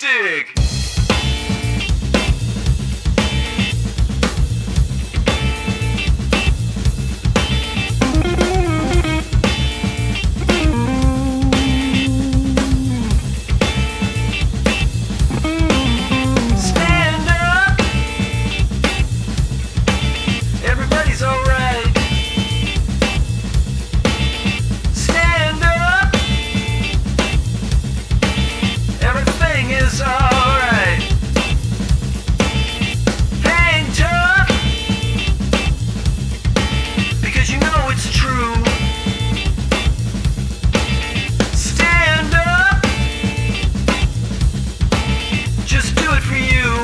Dig! for you.